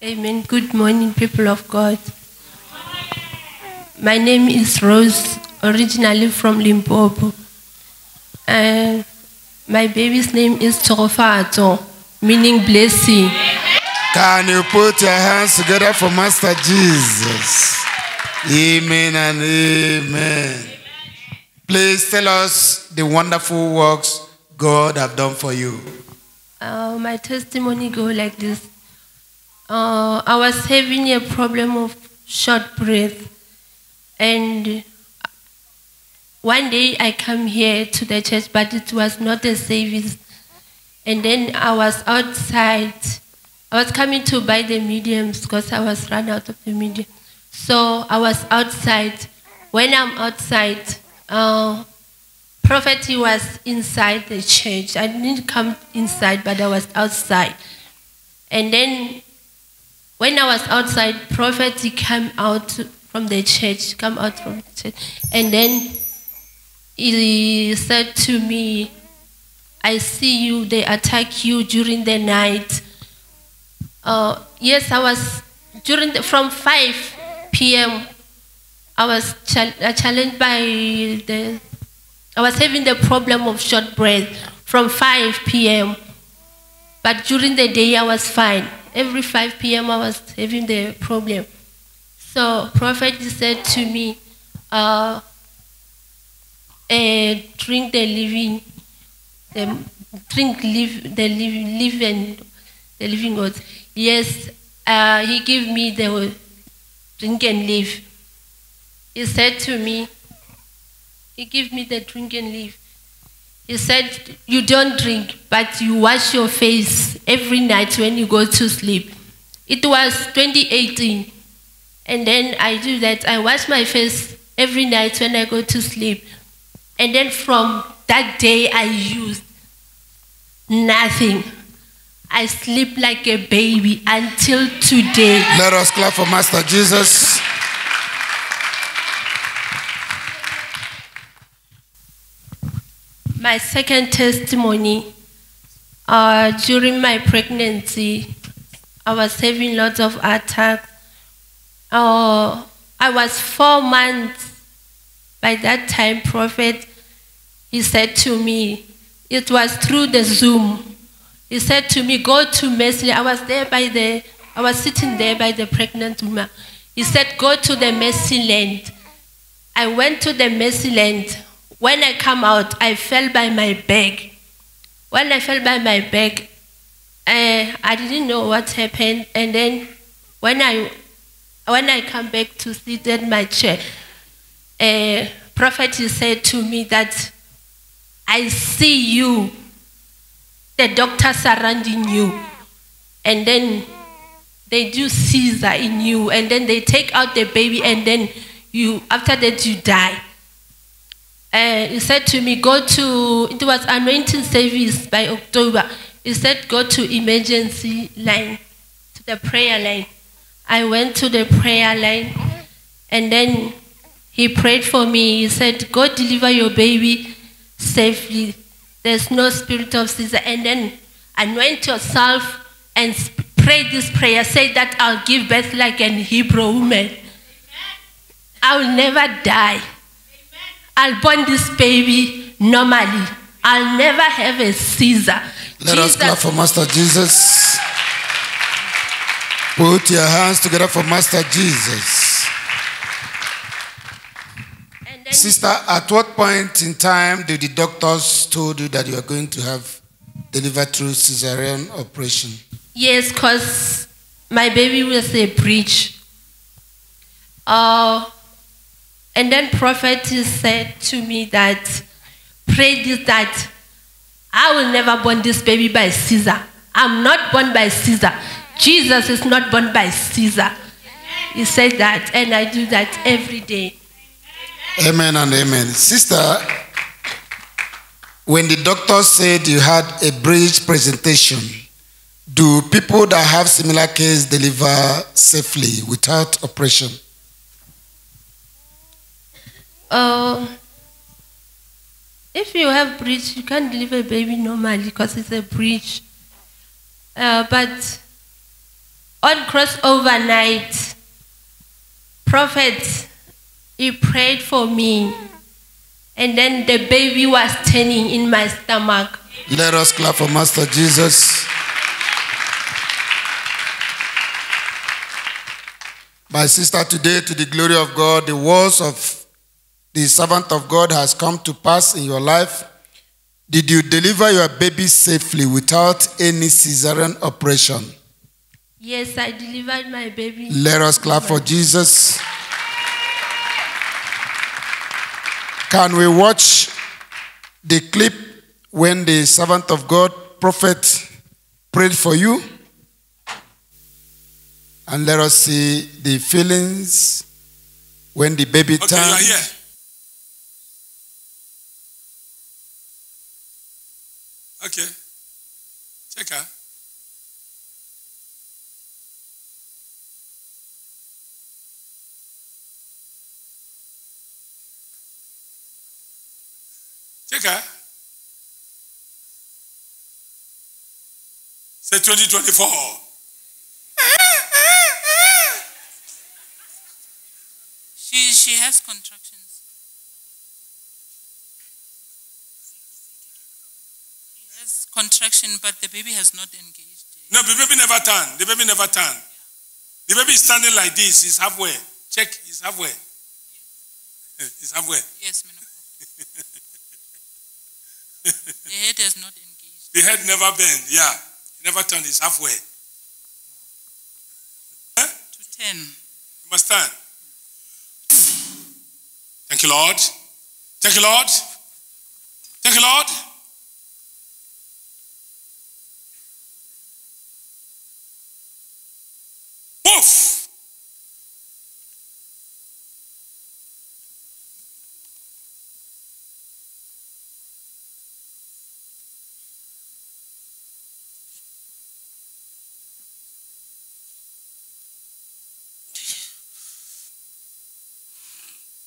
Amen. Good morning, people of God. My name is Rose, originally from Limpopo. Uh, my baby's name is Torofato, meaning blessing. Can you put your hands together for Master Jesus? Amen and amen. Please tell us the wonderful works God have done for you. Uh, my testimony go like this. Uh, I was having a problem of short breath, and one day I come here to the church, but it was not a service. And then I was outside. I was coming to buy the mediums because I was run out of the medium. So I was outside. When I'm outside, uh, prophet he was inside the church. I didn't come inside, but I was outside. And then when I was outside, prophet came out from the church, come out from the church, and then he said to me, I see you, they attack you during the night. Uh, yes, I was during the, from 5 p.m. I was uh, challenged by the, I was having the problem of short breath from 5 p.m. But during the day I was fine. Every 5 p.m. I was having the problem. So prophet said to me, uh, uh, drink the living, the, drink live, the living, live and the living God. Yes, uh, he gave me the drink and live. He said to me, he gave me the drink and live. He said, you don't drink, but you wash your face every night when you go to sleep. It was 2018. And then I do that. I wash my face every night when I go to sleep. And then from that day, I used nothing. I sleep like a baby until today. Let us clap for Master Jesus. My second testimony uh, during my pregnancy, I was having lots of attacks. Uh, I was four months by that time, Prophet, he said to me, it was through the Zoom. He said to me, go to Mercy. I was there by the, I was sitting there by the pregnant woman. He said, go to the Mercy land. I went to the Mercy land. When I come out, I fell by my back. When I fell by my back, uh, I didn't know what happened. And then when I, when I come back to sit in my chair, a prophet said to me that I see you, the doctor surrounding you, and then they do Caesar in you, and then they take out the baby, and then you, after that, you die. Uh, he said to me, go to, it was anointing service by October. He said, go to emergency line, to the prayer line. I went to the prayer line, and then he prayed for me. He said, Go deliver your baby safely. There's no spirit of Caesar. And then anoint yourself and pray this prayer. Say that I'll give birth like an Hebrew woman. I'll never die. I'll born this baby normally. I'll never have a Caesar. Let us clap for Master Jesus. Put your hands together for Master Jesus. Sister, at what point in time did the doctors told you that you are going to have delivered through cesarean operation? Yes, because my baby was a breech. Uh, and then prophet said to me that, pray this that I will never born this baby by Caesar. I'm not born by Caesar. Jesus is not born by Caesar. He said that, and I do that every day. Amen and amen. Sister, when the doctor said you had a breech presentation, do people that have similar case deliver safely without operation? Uh, if you have breech, you can't deliver a baby normally because it's a breech. Uh, but On crossover night, Prophet, he prayed for me. And then the baby was turning in my stomach. Let us clap for Master Jesus. My sister, today, to the glory of God, the words of the servant of God has come to pass in your life. Did you deliver your baby safely without any cesarean operation? Yes, I delivered my baby. Let us clap for Jesus. Can we watch the clip when the servant of God, prophet, prayed for you? And let us see the feelings when the baby Okay, you are turned. Okay. Check her. Check her. Say 2024. She she has contractions. Has contraction, but the baby has not engaged. yet. No, the baby never turned. The baby never turned. The baby is standing like this. He's halfway. Check. He's halfway. He's halfway. Yes, man. of God. the head has not engaged. The head never bent. Yeah. He never turned. He's halfway. To ten. You must stand. Thank you, Lord. Thank you, Lord. Thank you, Lord. Woof.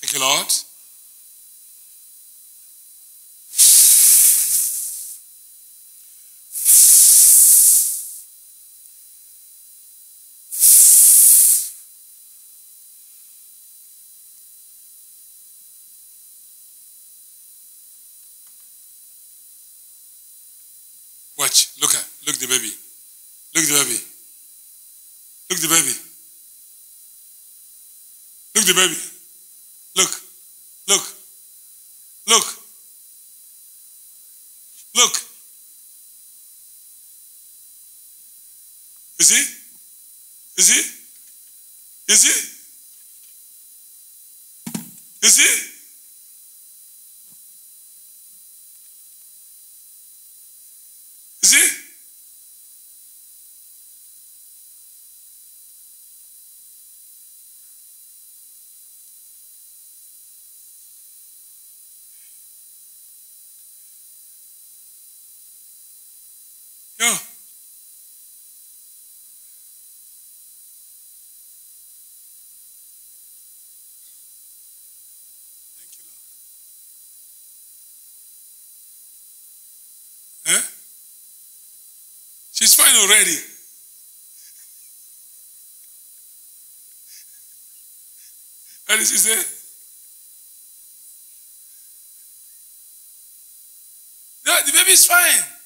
Thank you, Lord. Look at. Look the baby. Look the baby. Look the baby. Look the baby. Look. Look. Look. Look. You see? You see? You see? You see? You see? Yeah. Thank you, Lord. Eh? She's fine already. Did she say? Eh? No, the baby's fine.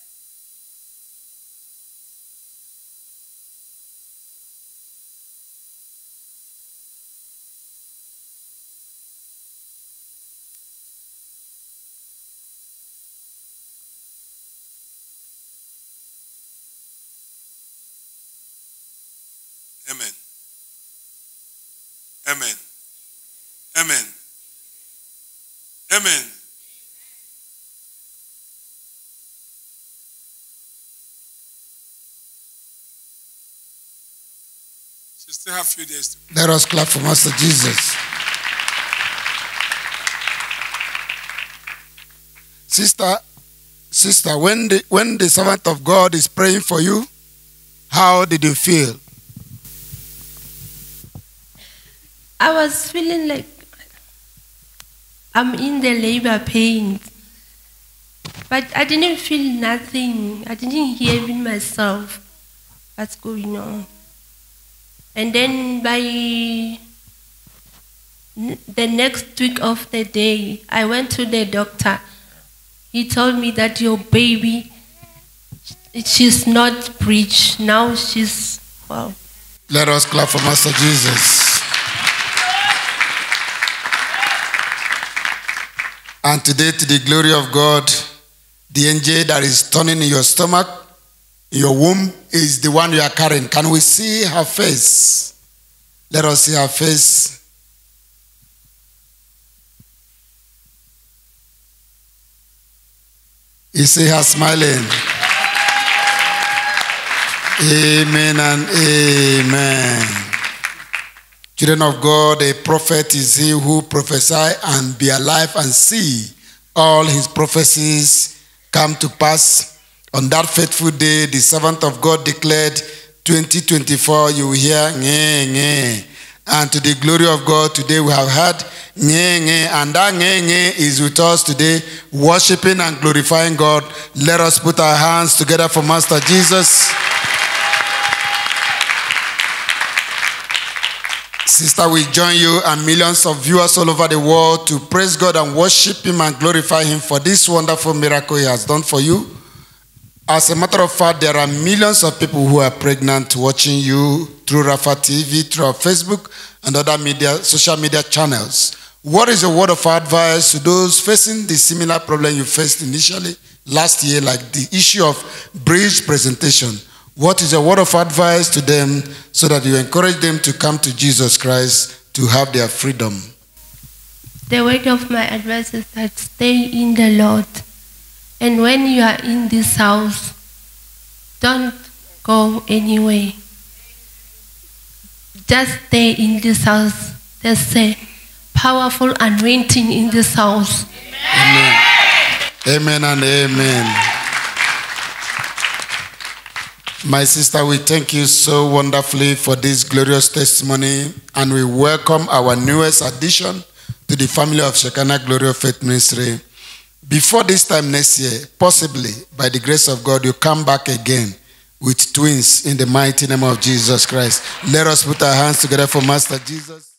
Amen. Amen. Amen. Amen. She still have few days to Let us clap for Master Jesus. Sister, sister, when the when the servant of God is praying for you, how did you feel? I was feeling like I'm in the labor pain. But I didn't feel nothing. I didn't hear even myself what's going on. And then by the next week of the day, I went to the doctor. He told me that your baby, she's not breech. Now she's, well, Let us clap for Master Jesus. And today, to the glory of God, the angel that is turning in your stomach, your womb, is the one you are carrying. Can we see her face? Let us see her face. You see her smiling. Amen and amen. Children of God, a prophet is he who prophesy and be alive and see all his prophecies come to pass. On that faithful day, the servant of God declared, 2024, you will hear nye, nye. And to the glory of God, today we have heard nye, nye. And that nye, nye is with us today, worshiping and glorifying God. Let us put our hands together for Master Jesus. Sister, we join you and millions of viewers all over the world to praise God and worship Him and glorify Him for this wonderful miracle He has done for you. As a matter of fact, there are millions of people who are pregnant watching you through Rapha TV, through our Facebook, and other media, social media channels. What is your word of advice to those facing the similar problem you faced initially last year, like the issue of breech presentation? What is a word of advice to them so that you encourage them to come to Jesus Christ to have their freedom? the word of my advice is that stay in the Lord. And when you are in this house, don't go anywhere. Just stay in this house. There's a powerful anointing in this house. Amen Amen and amen. My sister, we thank you so wonderfully for this glorious testimony, and we welcome our newest addition to the family of Shekinah Glorious Faith Ministry. Before this time next year, possibly by the grace of God, you come back again with twins in the mighty name of Jesus Christ. Let us put our hands together for Master Jesus.